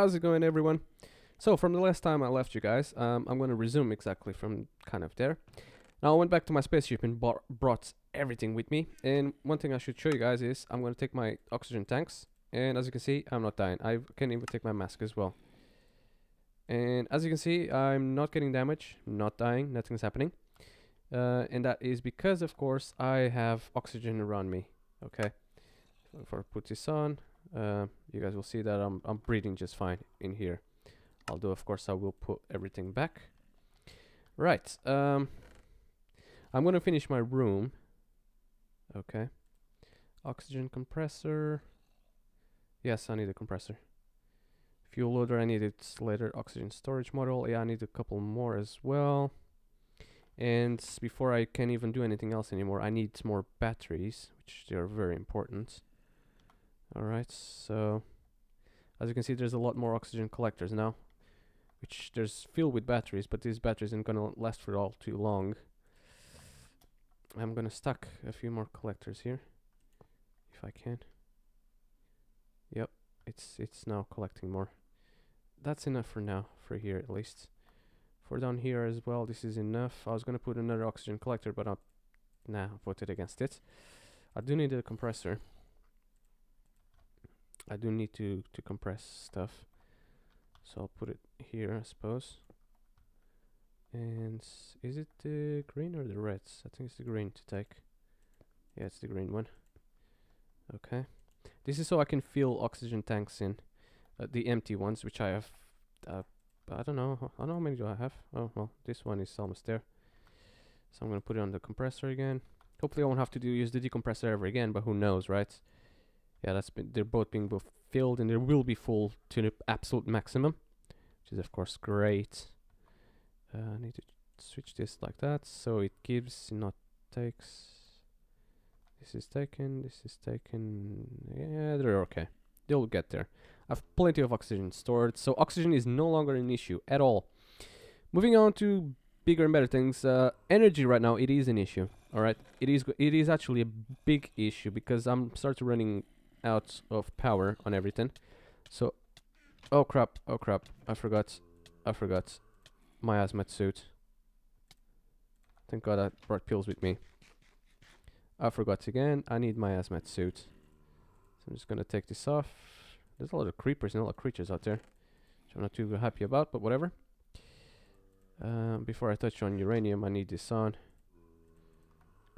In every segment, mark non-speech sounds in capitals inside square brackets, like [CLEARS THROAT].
How's it going, everyone? So, from the last time I left you guys, um, I'm going to resume exactly from kind of there. Now, I went back to my spaceship and brought everything with me. And one thing I should show you guys is I'm going to take my oxygen tanks. And as you can see, I'm not dying. I can even take my mask as well. And as you can see, I'm not getting damage, not dying, nothing's happening. Uh, and that is because, of course, I have oxygen around me. Okay. So if I put this on, uh, you guys will see that I'm, I'm breathing just fine in here. Although, of course, I will put everything back. Right. Um, I'm going to finish my room. Okay. Oxygen compressor. Yes, I need a compressor. Fuel loader, I need it later. Oxygen storage module. Yeah, I need a couple more as well. And before I can even do anything else anymore, I need more batteries, which they are very important. Alright, so as you can see there's a lot more oxygen collectors now which there's filled with batteries but these batteries aren't gonna last for all too long. I'm gonna stack a few more collectors here if I can. Yep it's it's now collecting more. That's enough for now for here at least. For down here as well this is enough. I was gonna put another oxygen collector but I'll nah voted against it. I do need a compressor I do need to to compress stuff. So I'll put it here I suppose. And is it the green or the reds? I think it's the green to take. Yeah it's the green one. Okay. This is so I can fill oxygen tanks in. Uh, the empty ones which I have uh, I don't know I don't know how many do I have? Oh well this one is almost there. So I'm gonna put it on the compressor again. Hopefully I won't have to do use the decompressor ever again but who knows right yeah, that's been, they're both being both filled and they will be full to the absolute maximum, which is of course great. Uh, I need to switch this like that, so it gives, not takes. This is taken, this is taken. Yeah, they're okay. They'll get there. I've plenty of oxygen stored, so oxygen is no longer an issue at all. Moving on to bigger and better things. Uh, energy right now, it is an issue. All right, it is. It is actually a big issue because I'm starting to running out of power on everything. So, oh crap, oh crap, I forgot, I forgot my hazmat suit. Thank god I brought pills with me. I forgot again, I need my hazmat suit. So I'm just gonna take this off. There's a lot of creepers and a lot of creatures out there. Which I'm not too happy about, but whatever. Um, before I touch on uranium, I need this on.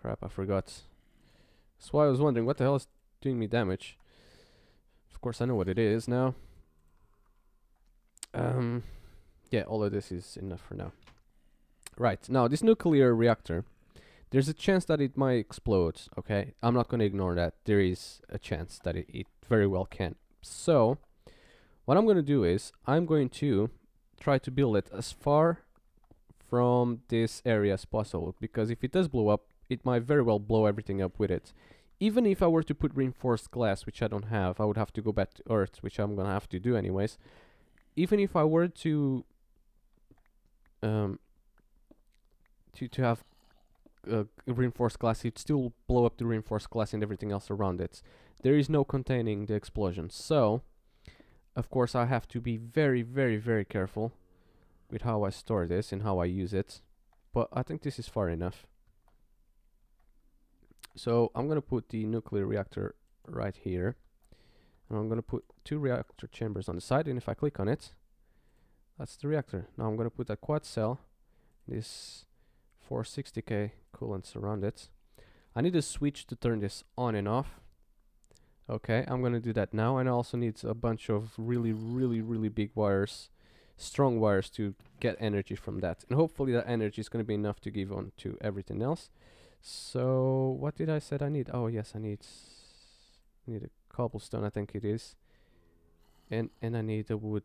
Crap, I forgot. That's why I was wondering, what the hell is doing me damage. Of course, I know what it is now. Um, yeah, all of this is enough for now. Right, now this nuclear reactor, there's a chance that it might explode, okay? I'm not going to ignore that. There is a chance that it, it very well can. So, what I'm going to do is, I'm going to try to build it as far from this area as possible, because if it does blow up, it might very well blow everything up with it even if I were to put reinforced glass, which I don't have, I would have to go back to Earth, which I'm gonna have to do anyways. Even if I were to um to to have uh, reinforced glass, it'd still blow up the reinforced glass and everything else around it. There is no containing the explosion, so of course I have to be very, very, very careful with how I store this and how I use it. But I think this is far enough. So I'm going to put the nuclear reactor right here. And I'm going to put two reactor chambers on the side. And if I click on it, that's the reactor. Now I'm going to put a quad cell, this 460k coolant around it. I need a switch to turn this on and off. Okay, I'm going to do that now. And I also need a bunch of really, really, really big wires, strong wires to get energy from that. And hopefully that energy is going to be enough to give on to everything else. So what did I said I need? Oh yes, I need I need a cobblestone. I think it is, and and I need a wood.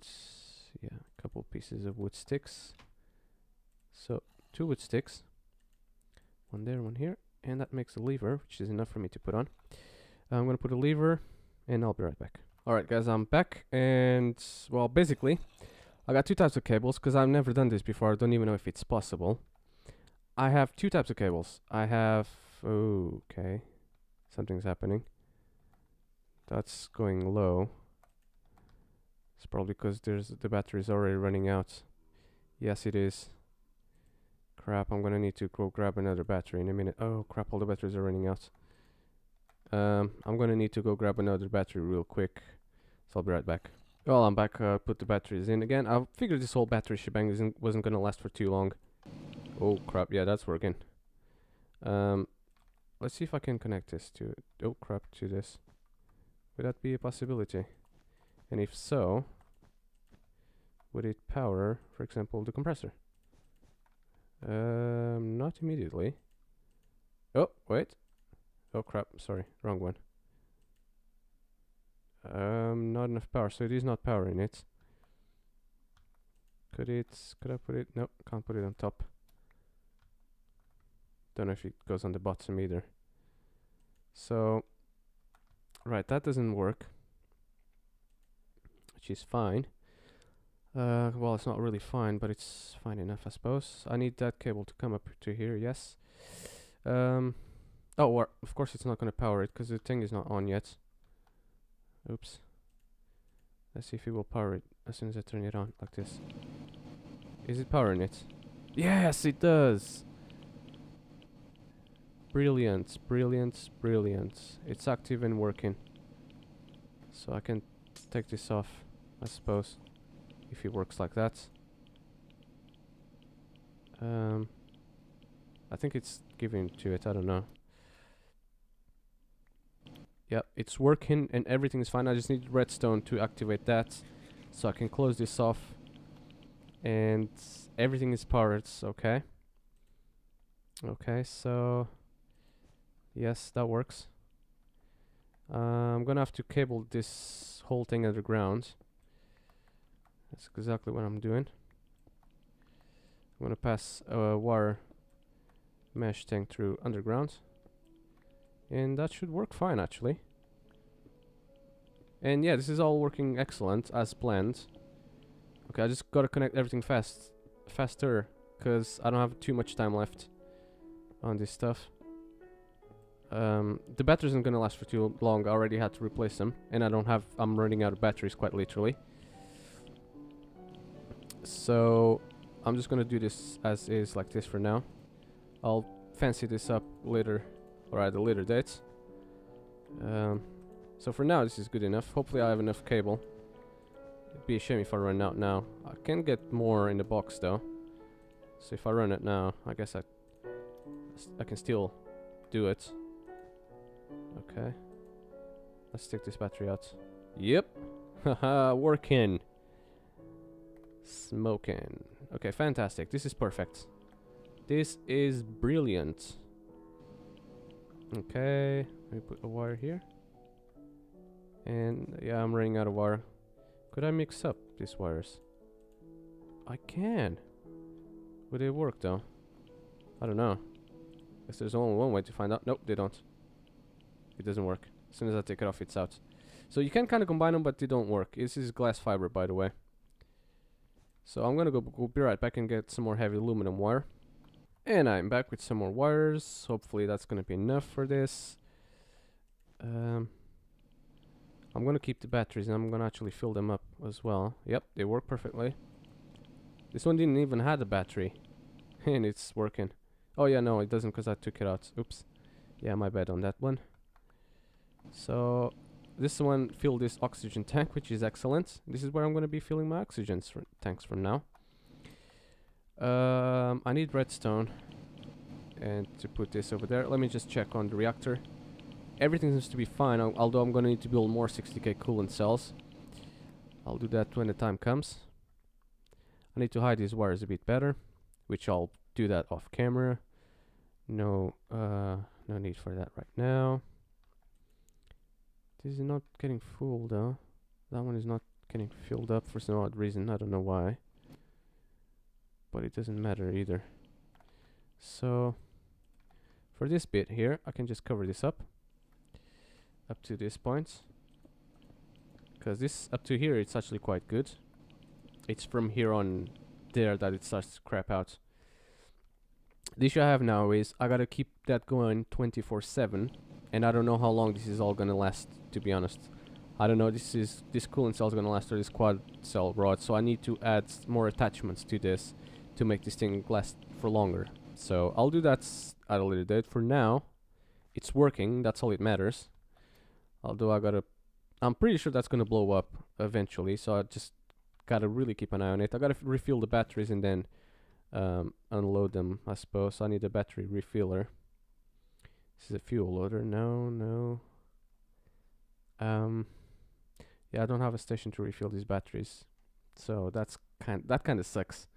Yeah, a couple pieces of wood sticks. So two wood sticks. One there, one here, and that makes a lever, which is enough for me to put on. I'm gonna put a lever, and I'll be right back. Alright guys, I'm back, and well, basically, I got two types of cables, because I've never done this before, I don't even know if it's possible. I have two types of cables. I have, oh, okay, something's happening. That's going low. It's probably because there's the battery is already running out. Yes, it is. Crap, I'm gonna need to go grab another battery in a minute. Oh crap, all the batteries are running out. Um, I'm gonna need to go grab another battery real quick. So I'll be right back. Well, I'm back. Uh, put the batteries in again. I figured this whole battery shebang wasn't gonna last for too long. Oh crap, yeah, that's working. Um, let's see if I can connect this to. Oh crap, to this. Would that be a possibility? And if so, would it power, for example, the compressor? Um, not immediately. Oh, wait. Oh crap, sorry, wrong one. Um, not enough power, so it is not powering it. Could it, could I put it, no, can't put it on top. Don't know if it goes on the bottom either. So, right, that doesn't work. Which is fine. Uh, well, it's not really fine, but it's fine enough, I suppose. I need that cable to come up to here, yes. Um, oh, or of course it's not going to power it, because the thing is not on yet. Oops. Let's see if it will power it as soon as I turn it on, like this. Is it powering it? Yes, it does! Brilliant, brilliant, brilliant. It's active and working. So I can take this off, I suppose, if it works like that. Um, I think it's giving to it, I don't know. Yeah, it's working and everything is fine. I just need redstone to activate that. So I can close this off. And everything is powered, okay. Okay, so... Yes, that works. Uh, I'm gonna have to cable this whole thing underground. That's exactly what I'm doing. I'm gonna pass a wire mesh thing through underground. And that should work fine actually. And yeah, this is all working excellent as planned. Okay, I just gotta connect everything fast, faster, because I don't have too much time left on this stuff. Um, the battery isn't gonna last for too long. I already had to replace them, and I don't have. I'm running out of batteries quite literally. So I'm just gonna do this as is, like this for now. I'll fancy this up later or at a later date. Um, so for now this is good enough. Hopefully I have enough cable. It'd be a shame if I run out now. I can get more in the box though. So if I run it now, I guess I I can still do it. Okay. Let's take this battery out. Yep. Haha, [LAUGHS] working. Smoking. Okay, fantastic. This is perfect. This is brilliant. Okay, let me put a wire here. And yeah, I'm running out of wire. Could I mix up these wires? I can. Would it work though? I don't know. Guess there's only one way to find out. Nope, they don't. It doesn't work. As soon as I take it off, it's out. So you can kind of combine them, but they don't work. This is glass fiber, by the way. So I'm gonna go, go be right back and get some more heavy aluminum wire. And I'm back with some more wires. Hopefully that's gonna be enough for this. Um, I'm gonna keep the batteries and I'm gonna actually fill them up as well. Yep, they work perfectly. This one didn't even have a battery. [LAUGHS] and it's working. Oh yeah, no, it doesn't because I took it out. Oops. Yeah, my bad on that one. So, this one filled this oxygen tank, which is excellent. This is where I'm gonna be filling my oxygen tanks from now. Um, I need redstone. And to put this over there, let me just check on the reactor. Everything seems to be fine, al although I'm gonna need to build more 60k coolant cells. I'll do that when the time comes. I need to hide these wires a bit better, which I'll do that off camera. No, uh, no need for that right now. This is not getting full though. That one is not getting filled up for some odd reason. I don't know why but it doesn't matter either. So for this bit here, I can just cover this up up to this point because this up to here it's actually quite good. It's from here on there that it starts to crap out. The issue I have now is I gotta keep that going 24-7 and I don't know how long this is all gonna last to be honest. I don't know. This is this coolant cell is gonna last or this quad cell rod, so I need to add more attachments to this to make this thing last for longer. So I'll do that at a later date. For now, it's working. That's all it matters. Although I gotta, I'm pretty sure that's gonna blow up eventually. So I just gotta really keep an eye on it. I gotta refill the batteries and then um, unload them. I suppose I need a battery refiller. This is a fuel loader. No, no. Um, yeah, I don't have a station to refill these batteries, so that's kind that kind of sucks.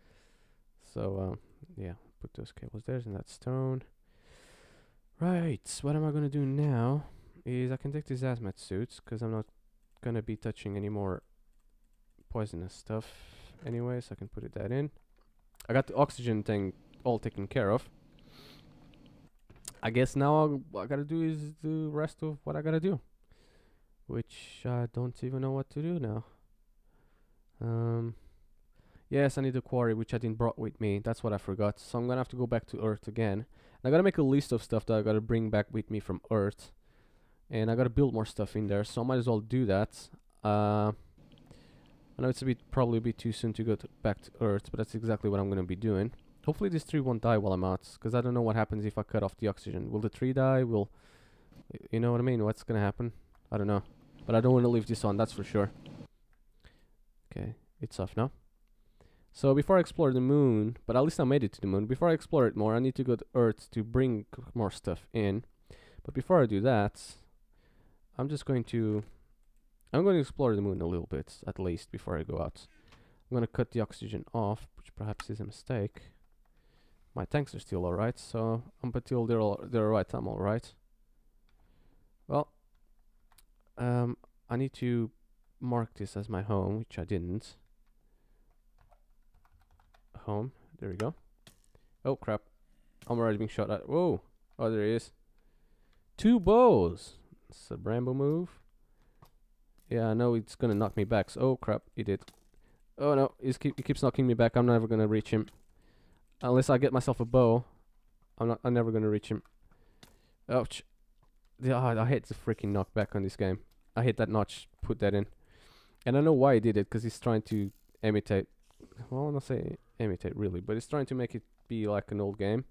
So um, yeah, put those cables there and that stone. Right, what am I gonna do now? Is I can take these hazmat suits because I'm not gonna be touching any more poisonous stuff anyway, so I can put it that in. I got the oxygen thing all taken care of. I guess now what I gotta do is the rest of what I gotta do, which I don't even know what to do now. Um, yes, I need a quarry, which I didn't brought with me. That's what I forgot. So I'm gonna have to go back to Earth again. And I gotta make a list of stuff that I gotta bring back with me from Earth, and I gotta build more stuff in there. So I might as well do that. Uh, I know it's a bit probably a bit too soon to go to back to Earth, but that's exactly what I'm gonna be doing. Hopefully this tree won't die while I'm out, because I don't know what happens if I cut off the oxygen. Will the tree die? Will you know what I mean? What's gonna happen? I don't know, but I don't want to leave this on. That's for sure. Okay, it's off now. So before I explore the moon, but at least I made it to the moon. Before I explore it more, I need to go to Earth to bring more stuff in. But before I do that, I'm just going to I'm going to explore the moon a little bit at least before I go out. I'm going to cut the oxygen off, which perhaps is a mistake. My tanks are still alright, so up until they're all, they're alright, I'm alright. Well, um, I need to mark this as my home, which I didn't. Home, there we go. Oh crap, I'm already being shot at. Whoa, oh there he is. Two bows. It's a Rambo move. Yeah, I know it's gonna knock me back. So, oh crap, he did. Oh no, he's keep, he keeps knocking me back. I'm never gonna reach him. Unless I get myself a bow. I'm not I'm never gonna reach him. Ouch. Yeah, I I hate the freaking knockback on this game. I hate that Notch put that in. And I know why he did it, because he's trying to imitate well I'm not say imitate really, but he's trying to make it be like an old game.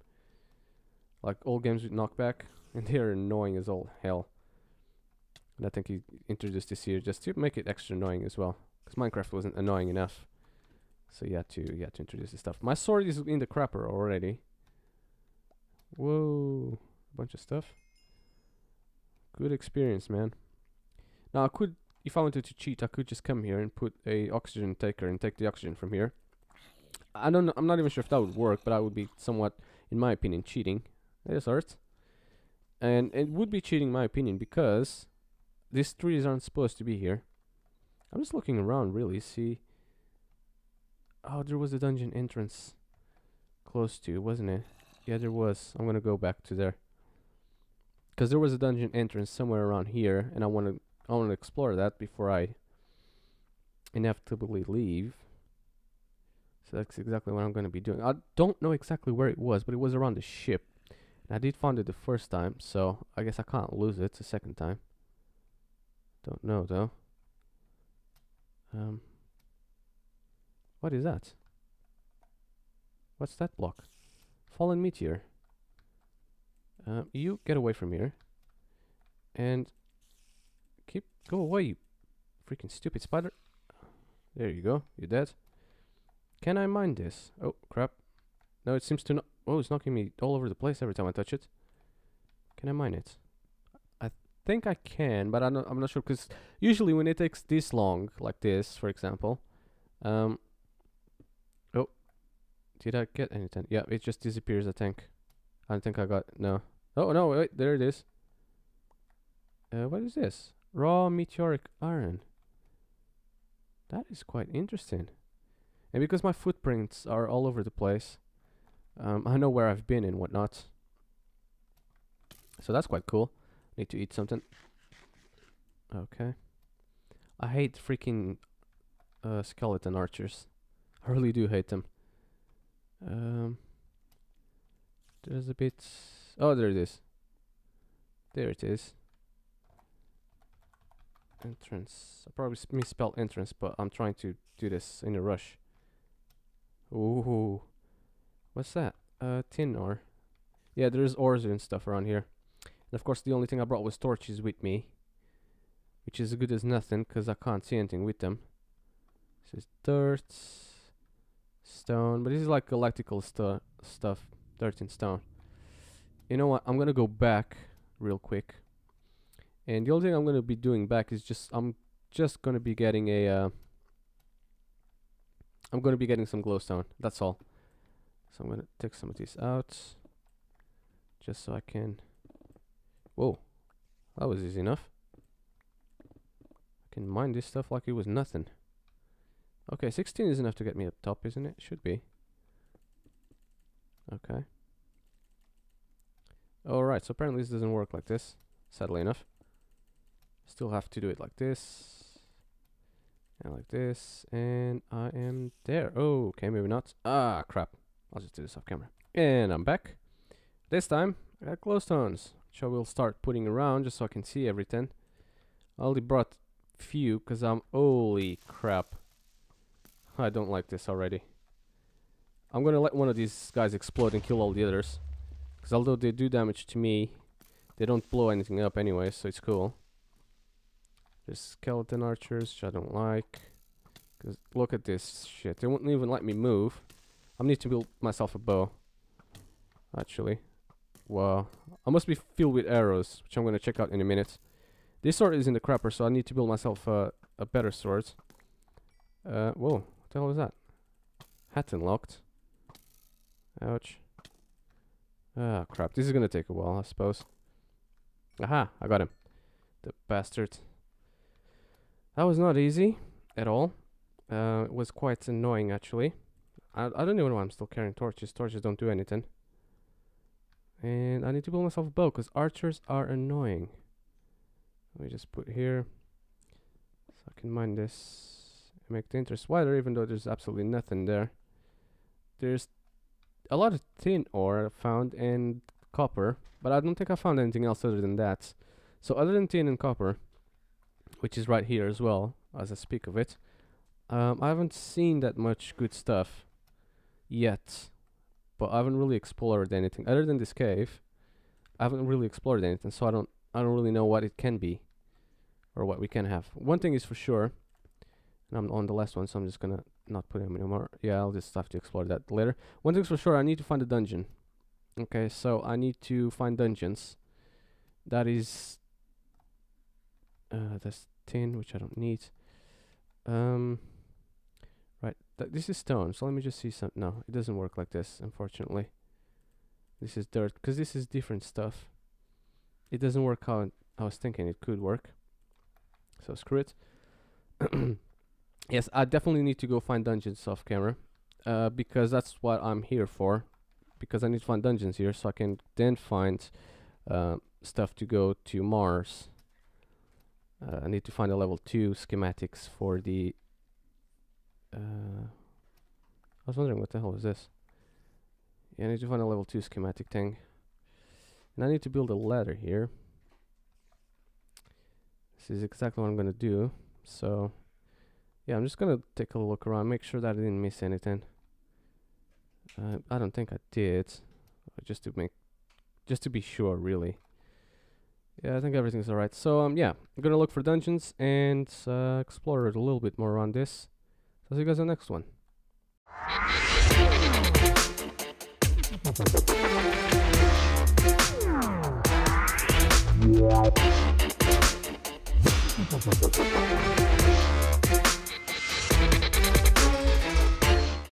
Like old games with knockback. [LAUGHS] And they're annoying as all hell. And I think he introduced this here just to make it extra annoying as well. Because Minecraft wasn't annoying enough. So you had to you had to introduce this stuff. My sword is in the crapper already. Whoa, a bunch of stuff. Good experience, man. Now I could, if I wanted to cheat, I could just come here and put a oxygen taker and take the oxygen from here. I don't know. I'm not even sure if that would work, but that would be somewhat, in my opinion, cheating. There's Earth. And it would be cheating, in my opinion, because these trees aren't supposed to be here. I'm just looking around, really, see. Oh, there was a dungeon entrance close to, wasn't it? Yeah, there was. I'm gonna go back to there. Cause there was a dungeon entrance somewhere around here, and I wanna, I wanna explore that before I inevitably leave. So that's exactly what I'm gonna be doing. I don't know exactly where it was, but it was around the ship. And I did find it the first time, so I guess I can't lose it the second time. Don't know though. Um, what is that? What's that block? Fallen meteor. Um, you get away from here. And keep go away, you freaking stupid spider. There you go. You're dead. Can I mine this? Oh crap! No, it seems to not. Oh, it's knocking me all over the place every time I touch it. Can I mine it? I think I can, but I'm not. I'm not sure because usually when it takes this long, like this, for example, um. Did I get anything? Yeah, it just disappears. I think. I don't think I got no. Oh no! Wait, there it is. Uh, what is this? Raw meteoric iron. That is quite interesting. And because my footprints are all over the place, um, I know where I've been and whatnot. So that's quite cool. Need to eat something. Okay. I hate freaking uh, skeleton archers. I really do hate them. Um, there's a bit. Oh, there it is. There it is. Entrance. I probably misspelled entrance, but I'm trying to do this in a rush. Ooh. What's that? Uh, tin ore. Yeah, there's ores and stuff around here. And of course, the only thing I brought was torches with me. Which is as good as nothing, because I can't see anything with them. This is dirt. Stone. But this is like electrical stu stuff. Dirt and stone. You know what? I'm gonna go back real quick. And the only thing I'm gonna be doing back is just I'm just gonna be getting a uh, I'm gonna be getting some glowstone. That's all. So I'm gonna take some of these out, just so I can. Whoa, that was easy enough. I can mine this stuff like it was nothing. Okay, 16 is enough to get me up top, isn't it? Should be. Okay. Alright, so apparently this doesn't work like this, sadly enough. Still have to do it like this. And like this. And I am there. Oh, okay, maybe not. Ah, crap. I'll just do this off camera. And I'm back. This time, I got glowstones, which I will start putting around just so I can see everything. I only brought few because I'm... Holy crap. I don't like this already. I'm gonna let one of these guys explode and kill all the others. Because although they do damage to me, they don't blow anything up anyway, so it's cool. There's skeleton archers, which I don't like. Because look at this shit. They won't even let me move. I need to build myself a bow. Actually. Wow. I must be filled with arrows, which I'm going to check out in a minute. This sword is in the crapper, so I need to build myself uh, a better sword. Uh, whoa. The hell is that? Hat unlocked. Ouch. Ah, crap. This is to take a while, I suppose. Aha, I got him. The bastard. That was not easy at all. Uh, it was quite annoying actually. I, I don't even know why I'm still carrying torches. Torches don't do anything. And I need to build myself a bow because archers are annoying. Let me just put here. So I can mine this make the interest wider even though there's absolutely nothing there. There's a lot of tin ore found and copper, but I don't think I found anything else other than that. So other than tin and copper, which is right here as well, as I speak of it. Um, I haven't seen that much good stuff yet, but I haven't really explored anything other than this cave. I haven't really explored anything, so I don't I don't really know what it can be or what we can have. One thing is for sure, and I'm on the last one, so I'm just gonna not put him anymore. Yeah, I'll just have to explore that later. One thing's for sure, I need to find a dungeon. Okay, so I need to find dungeons. That is uh, that's tin, which I don't need. Um, right, th this is stone. So let me just see some. No, it doesn't work like this, unfortunately. This is dirt, because this is different stuff. It doesn't work how I was thinking it could work. So screw it. [CLEARS THROAT] yes, I definitely need to go find dungeons off camera, uh, because that's what I'm here for. Because I need to find dungeons here, so I can then find uh, stuff to go to Mars. Uh, I need to find a level 2 schematics for the... Uh, I was wondering what the hell is this? Yeah, I need to find a level 2 schematic thing. And I need to build a ladder here. This is exactly what I'm gonna do. So, yeah, I'm just gonna take a look around, make sure that I didn't miss anything. Uh, I don't think I did. Just to make, just to be sure, really. Yeah, I think everything's alright. So, um, yeah, I'm gonna look for dungeons and uh, explore it a little bit more around this. So, see you guys in the next one. [LAUGHS]